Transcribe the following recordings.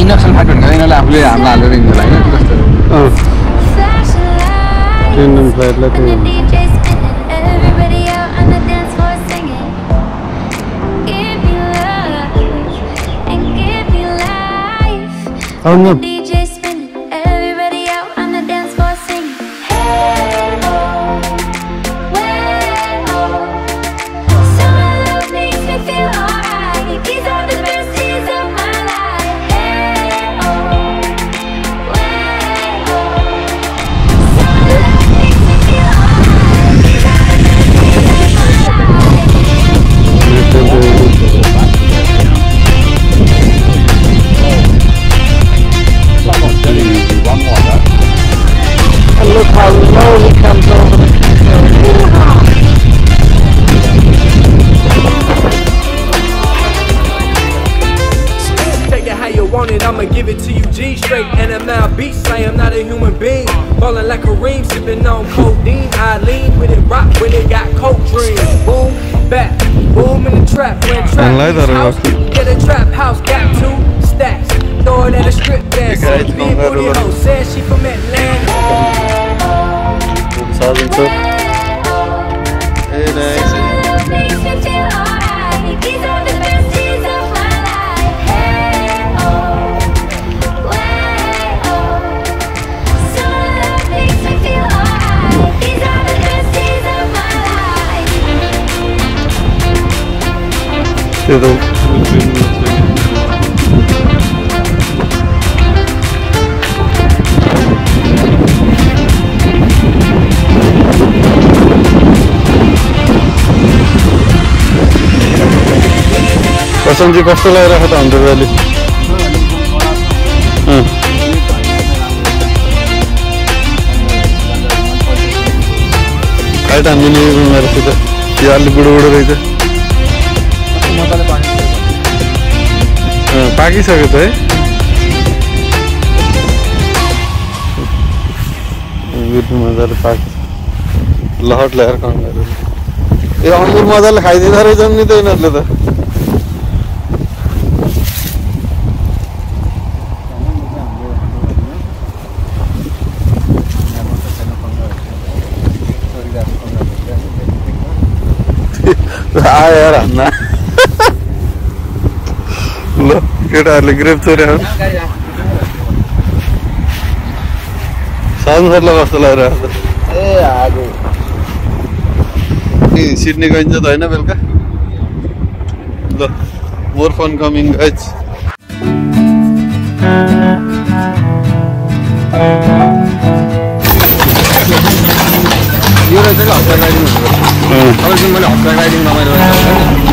Induction फाट भनेको यिनीहरूले आफूले हाल्न हालेर कस्तो I lean with it, rock with it, got coke dreams. Boom, back, boom in the trap. When trap like that house, get a trap house, got two stacks. Throw it at a strip dance. Six big booty hoe, said she from Atlanta. Hey, त्यो त प्रशान्तजी कस्तो लागिरहेको त hundred valley अँ। आइट हामी नि मेरोसित यो अलि बुढो बुढो रहेछ मजाले पानी अँ, पाकिसक्यो त है। गुड मजाले पाक्छ लहट ल्याएर कङ्गाहरू ए अङ्गुर मजाले खाइदिँदो रहेछन् नि त यिनीहरूले त। आयो यार हान्न। ल केटाहरूले ग्रेप चोर्यो साधन सरलाई कस्तो छ ए सिडनी गइन्छ त होइन बेलुका ल मोर फन कमिङ गाइज यो रहेछ कि हप्ता राइडिङ मैले हप्ता राइडिङ रमाइलो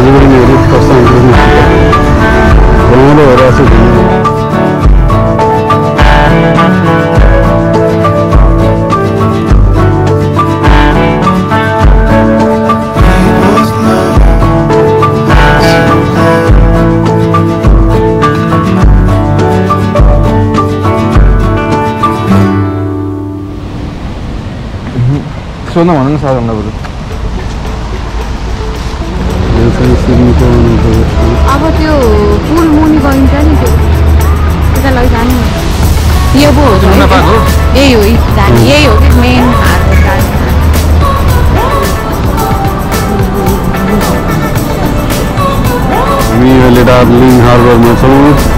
അതുകൂടി നേടി പ്രസ്ഥാനം വളരെ ഒരാശ சொன்ன மனசாக உள்ளவர் न सिडनीको। अब त्यो पुल मुनि गइन्छ नि त्यो त्यता लैजाने। यो पो हो? यही हो यही हो कि मेन हामी अहिले दार्जिलिङ हार्बरमा छौँ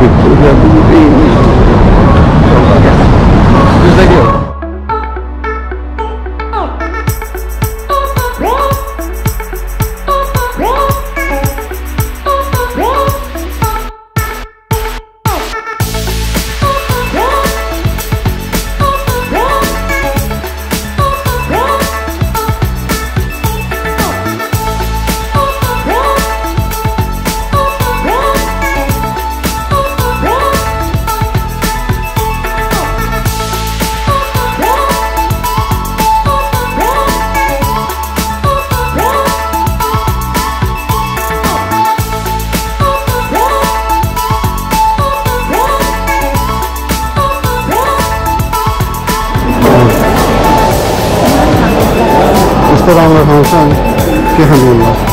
就是，就是，就是，就是这个。के हो यस्तो राम्रो ठाउँ छ अनि के खानु मन लाग्छ